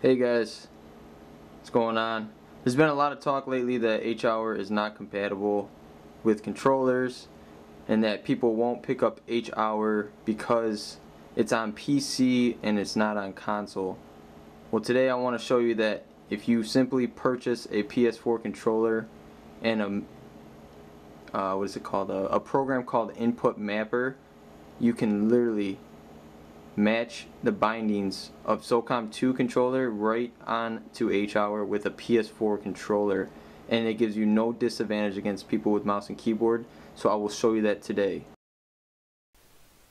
Hey guys, what's going on? There's been a lot of talk lately that H-Hour is not compatible with controllers and that people won't pick up H-Hour because it's on PC and it's not on console. Well today I want to show you that if you simply purchase a PS4 controller and a uh, what is it called a, a program called Input Mapper you can literally match the bindings of SOCOM 2 controller right on to H-Hour with a PS4 controller and it gives you no disadvantage against people with mouse and keyboard so I will show you that today.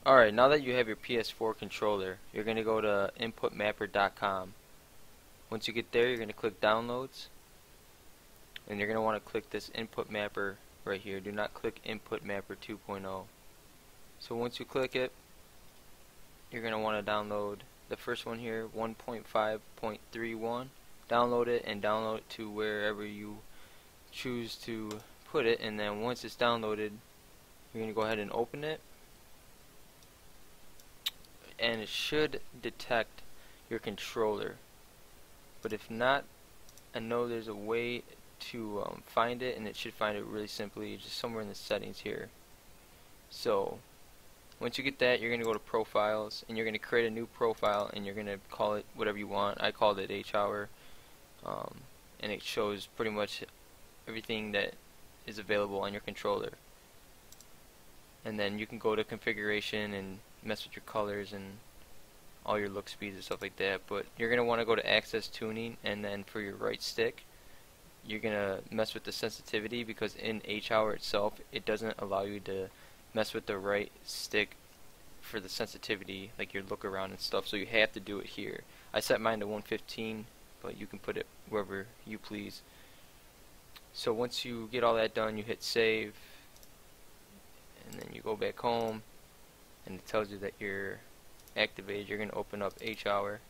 Alright, now that you have your PS4 controller, you're going to go to inputmapper.com. Once you get there, you're going to click downloads and you're going to want to click this input mapper right here. Do not click input mapper 2.0. So once you click it, you're going to want to download the first one here 1.5.31 download it and download it to wherever you choose to put it. And then once it's downloaded you're going to go ahead and open it. And it should detect your controller. But if not I know there's a way to um, find it and it should find it really simply just somewhere in the settings here. So once you get that, you're going to go to profiles and you're going to create a new profile and you're going to call it whatever you want. I called it H-Hour um, and it shows pretty much everything that is available on your controller. And then you can go to configuration and mess with your colors and all your look speeds and stuff like that. But you're going to want to go to access tuning and then for your right stick you're going to mess with the sensitivity because in H-Hour itself it doesn't allow you to mess with the right stick for the sensitivity, like your look around and stuff, so you have to do it here. I set mine to 115, but you can put it wherever you please. So once you get all that done, you hit save, and then you go back home, and it tells you that you're activated. You're going to open up H-Hour.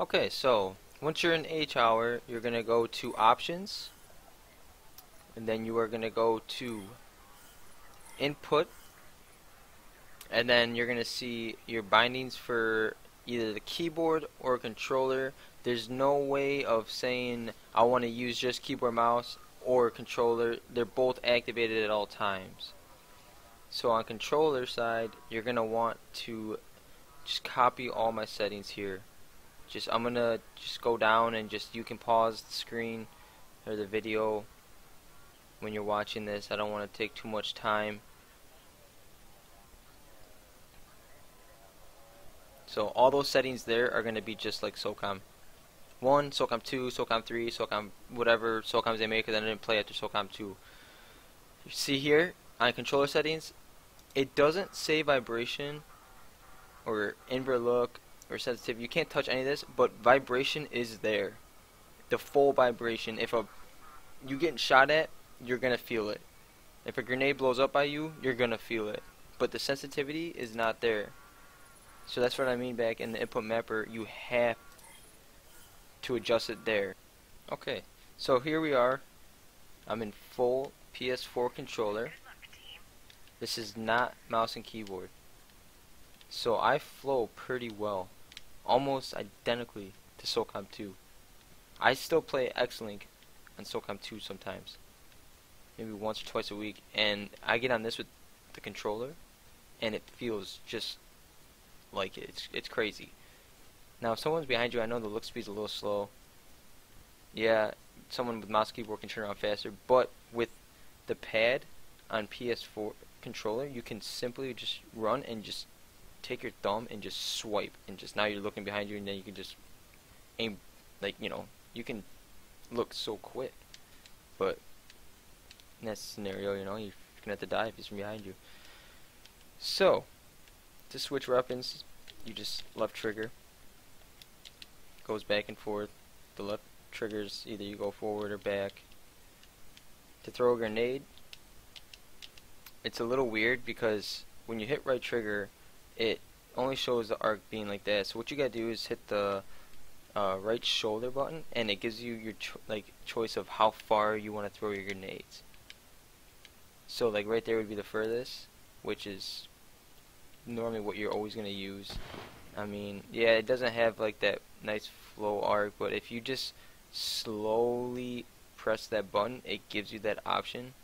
Okay, so once you're in H-Hour, you're going to go to Options, and then you are going to go to input and then you're gonna see your bindings for either the keyboard or controller. There's no way of saying I want to use just keyboard mouse or controller. They're both activated at all times. So on controller side you're gonna want to just copy all my settings here. Just I'm gonna just go down and just you can pause the screen or the video when you're watching this I don't want to take too much time So all those settings there are going to be just like SOCOM 1, SOCOM 2, SOCOM 3, SOCOM whatever SOCOMs they make because I didn't play after SOCOM 2. You see here on controller settings, it doesn't say vibration or invert look or sensitivity. You can't touch any of this, but vibration is there. The full vibration. If a you getting shot at, you're gonna feel it. If a grenade blows up by you, you're gonna feel it. But the sensitivity is not there. So that's what I mean back in the input mapper, you have to adjust it there. Okay, so here we are. I'm in full PS4 controller. This is not mouse and keyboard. So I flow pretty well. Almost identically to SOCOM 2. I still play X-Link on SOCOM 2 sometimes. Maybe once or twice a week. And I get on this with the controller and it feels just like it. It's, it's crazy. Now, if someone's behind you, I know the look speed's a little slow. Yeah, someone with mouse keyboard can turn around faster, but with the pad on PS4 controller, you can simply just run and just take your thumb and just swipe, and just now you're looking behind you, and then you can just aim, like, you know, you can look so quick. But in that scenario, you know, you're gonna have to die if he's from behind you. So, to switch weapons, you just left trigger. Goes back and forth. The left triggers either you go forward or back. To throw a grenade, it's a little weird because when you hit right trigger, it only shows the arc being like that. So what you gotta do is hit the uh, right shoulder button, and it gives you your cho like choice of how far you want to throw your grenades. So like right there would be the furthest, which is normally what you're always going to use. I mean, yeah, it doesn't have like that nice flow arc, but if you just slowly press that button, it gives you that option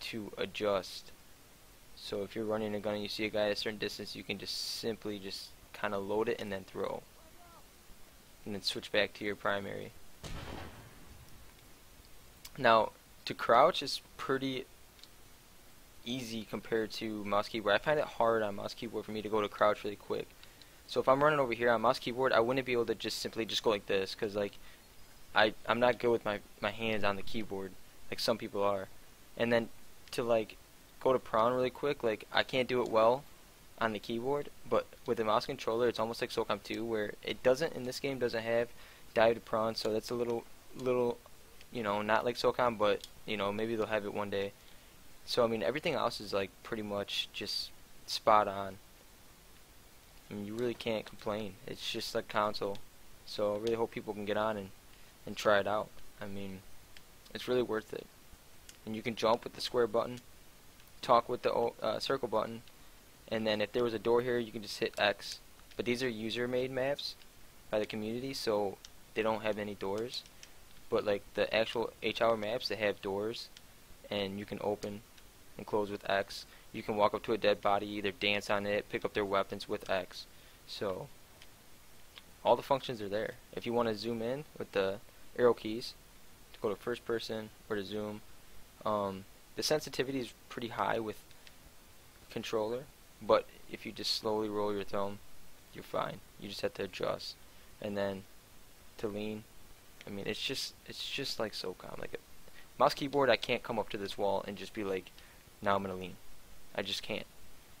to adjust. So if you're running a gun and you see a guy at a certain distance, you can just simply just kind of load it and then throw. And then switch back to your primary. Now, to crouch is pretty easy compared to mouse keyboard. I find it hard on mouse keyboard for me to go to crouch really quick. So if I'm running over here on mouse keyboard, I wouldn't be able to just simply just go like this because like I I'm not good with my my hands on the keyboard like some people are. And then to like go to prone really quick, like I can't do it well on the keyboard, but with the mouse controller, it's almost like SOCOM 2 where it doesn't in this game doesn't have dive to prone, so that's a little little you know, not like SOCOM, but you know, maybe they'll have it one day. So I mean, everything else is like pretty much just spot on. I mean, you really can't complain. It's just like console. So I really hope people can get on and and try it out. I mean, it's really worth it. And you can jump with the square button, talk with the uh, circle button, and then if there was a door here, you can just hit X. But these are user-made maps by the community, so they don't have any doors. But like the actual H-hour maps, they have doors, and you can open and close with X. You can walk up to a dead body, either dance on it, pick up their weapons with X. So all the functions are there. If you want to zoom in with the arrow keys to go to first person or to zoom, um, the sensitivity is pretty high with controller, but if you just slowly roll your thumb, you're fine. You just have to adjust, and then to lean. I mean, it's just it's just like SOCOM. Like a mouse keyboard, I can't come up to this wall and just be like, now I'm gonna lean. I just can't.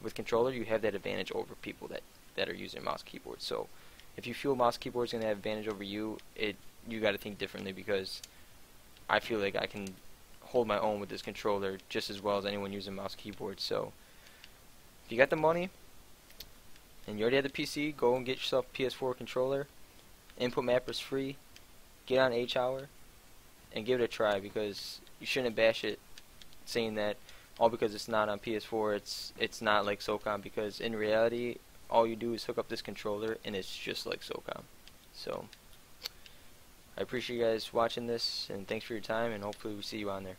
With controller, you have that advantage over people that that are using mouse keyboards. So if you feel mouse keyboard is gonna have advantage over you, it you got to think differently because I feel like I can hold my own with this controller just as well as anyone using mouse keyboard. So if you got the money and you already have the PC, go and get yourself a PS4 controller. Input mapper is free. Get on H hour and give it a try because you shouldn't bash it saying that all because it's not on PS4 it's it's not like SOCOM because in reality all you do is hook up this controller and it's just like SOCOM. So I appreciate you guys watching this and thanks for your time and hopefully we see you on there.